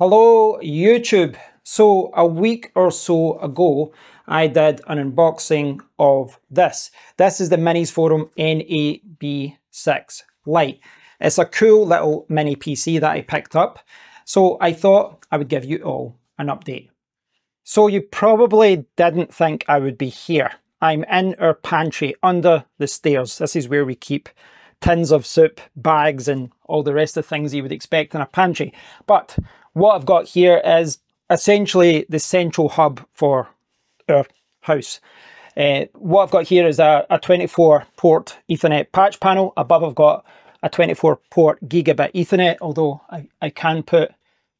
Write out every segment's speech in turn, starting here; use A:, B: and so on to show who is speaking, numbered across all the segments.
A: Hello YouTube. So a week or so ago, I did an unboxing of this. This is the MinisForum NAB6 Lite. It's a cool little mini PC that I picked up. So I thought I would give you all an update. So you probably didn't think I would be here. I'm in our pantry under the stairs. This is where we keep tins of soup, bags, and all the rest of the things you would expect in a pantry. But what I've got here is essentially the central hub for our house. Uh, what I've got here is a, a 24 port Ethernet patch panel. Above I've got a 24 port gigabit Ethernet, although I, I can put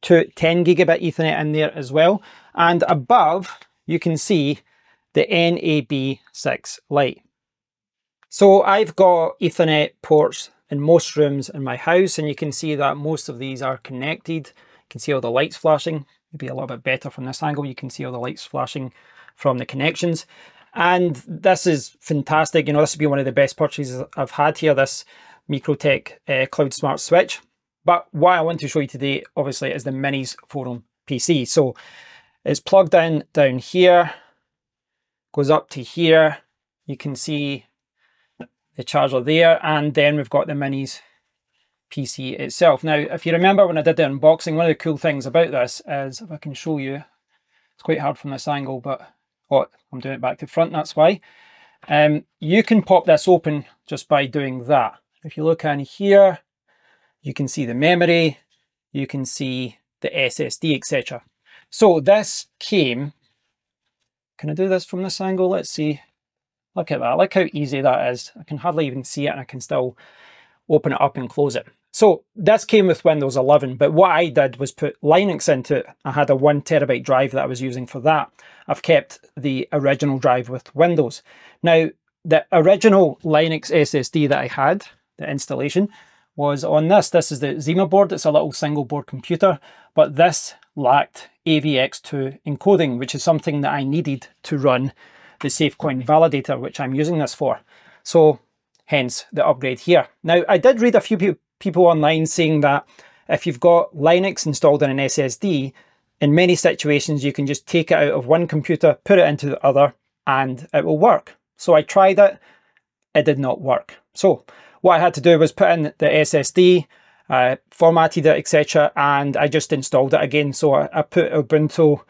A: two 10 gigabit Ethernet in there as well. And above you can see the NAB6 Lite. So I've got Ethernet ports in most rooms in my house and you can see that most of these are connected You can see all the lights flashing. Maybe a little bit better from this angle. You can see all the lights flashing from the connections. And this is fantastic. You know, this would be one of the best purchases I've had here, this MikroTik uh, Cloud Smart Switch. But what I want to show you today, obviously, is the Minis Forum PC. So it's plugged in down here, goes up to here. You can see the charger there, and then we've got the Minis PC itself. Now, if you remember when I did the unboxing, one of the cool things about this is, if I can show you, it's quite hard from this angle, but oh, I'm doing it back to front, that's why. Um, you can pop this open just by doing that. If you look in here, you can see the memory, you can see the SSD, etc. So this came, can I do this from this angle? Let's see. Look at that, look how easy that is. I can hardly even see it and I can still open it up and close it. So this came with Windows 11, but what I did was put Linux into it. I had a one terabyte drive that I was using for that. I've kept the original drive with Windows. Now, the original Linux SSD that I had, the installation, was on this. This is the ZimaBoard. It's a little single board computer, but this lacked AVX2 encoding, which is something that I needed to run the SafeCoin validator, which I'm using this for. So hence the upgrade here. Now, I did read a few people online saying that if you've got Linux installed in an SSD, in many situations you can just take it out of one computer, put it into the other, and it will work. So I tried it, it did not work. So what I had to do was put in the SSD, uh, formatted it, etc., and I just installed it again. So I, I put Ubuntu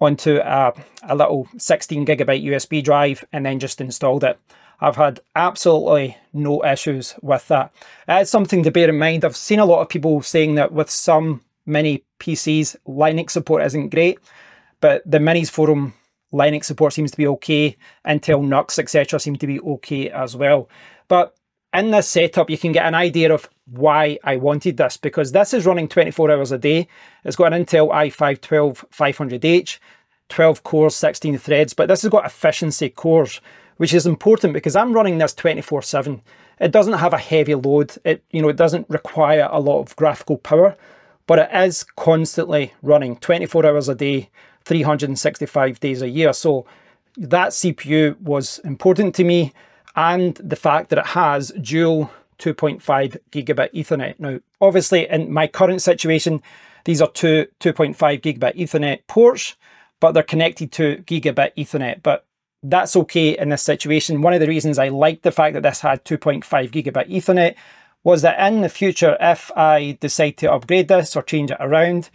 A: onto a, a little 16 gigabyte USB drive and then just installed it. I've had absolutely no issues with that. It's something to bear in mind. I've seen a lot of people saying that with some mini PCs, Linux support isn't great, but the MinisForum Linux support seems to be okay. Intel NUCs, etc. seem to be okay as well. But in this setup, you can get an idea of why I wanted this, because this is running 24 hours a day. It's got an Intel i5 12500H, 12 cores, 16 threads, but this has got efficiency cores which is important because I'm running this 24 7. It doesn't have a heavy load. It, you know, it doesn't require a lot of graphical power, but it is constantly running 24 hours a day, 365 days a year. So that CPU was important to me and the fact that it has dual 2.5 gigabit Ethernet. Now, obviously in my current situation, these are two 2.5 gigabit Ethernet ports, but they're connected to gigabit Ethernet. But that's okay in this situation. One of the reasons I liked the fact that this had 2.5 gigabit Ethernet was that in the future, if I decide to upgrade this or change it around,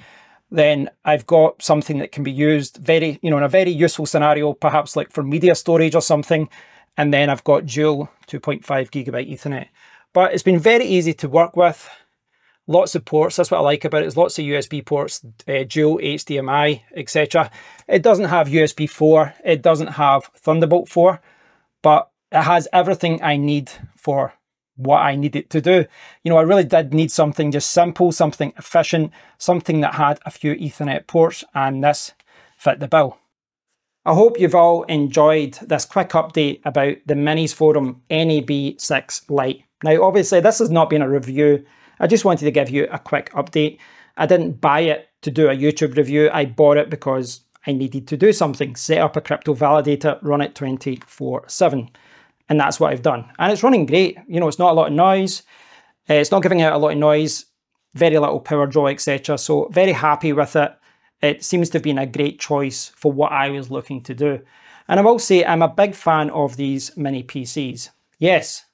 A: then I've got something that can be used very, you know, in a very useful scenario, perhaps like for media storage or something. And then I've got dual 2.5 gigabyte Ethernet. But it's been very easy to work with lots of ports. That's what I like about it. There's lots of USB ports, uh, dual HDMI, etc. It doesn't have USB 4. It doesn't have Thunderbolt 4, but it has everything I need for what I need it to do. You know, I really did need something just simple, something efficient, something that had a few Ethernet ports, and this fit the bill. I hope you've all enjoyed this quick update about the MinisForum NAB6 Lite. Now, obviously, this has not been a review I just wanted to give you a quick update. I didn't buy it to do a YouTube review. I bought it because I needed to do something, set up a crypto validator, run it 24 7. And that's what I've done. And it's running great. You know, it's not a lot of noise. Uh, it's not giving out a lot of noise. very little power draw, etc. So very happy with it. It seems to have been a great choice for what I was looking to do. And I will say I'm a big fan of these mini PCs. Yes,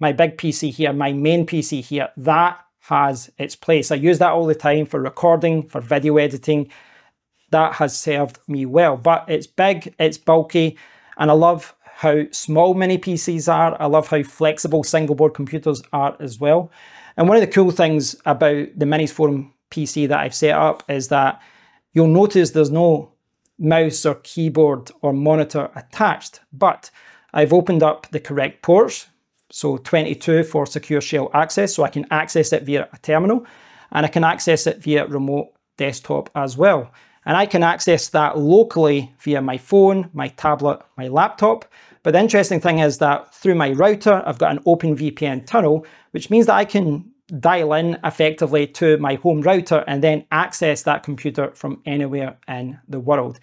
A: my big PC here, my main PC here, that has its place. I use that all the time for recording, for video editing. That has served me well, but it's big, it's bulky, and I love how small mini PCs are. I love how flexible single board computers are as well. And one of the cool things about the MinisForum PC that I've set up is that you'll notice there's no mouse or keyboard or monitor attached, but I've opened up the correct ports, so 22 for secure shell access, so I can access it via a terminal, and I can access it via remote desktop as well. And I can access that locally via my phone, my tablet, my laptop. But the interesting thing is that through my router, I've got an open VPN tunnel, which means that I can dial in effectively to my home router and then access that computer from anywhere in the world.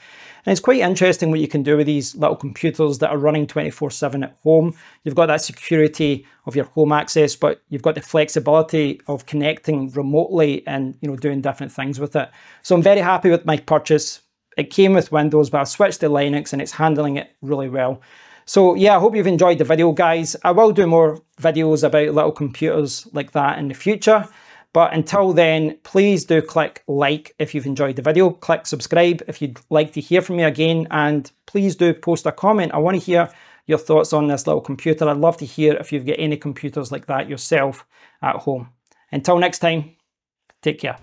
A: And it's quite interesting what you can do with these little computers that are running 24-7 at home. You've got that security of your home access, but you've got the flexibility of connecting remotely and you know doing different things with it. So I'm very happy with my purchase. It came with Windows, but I've switched to Linux and it's handling it really well. So yeah, I hope you've enjoyed the video, guys. I will do more videos about little computers like that in the future. But until then, please do click like if you've enjoyed the video. Click subscribe if you'd like to hear from me again. And please do post a comment. I want to hear your thoughts on this little computer. I'd love to hear if you've got any computers like that yourself at home. Until next time, take care.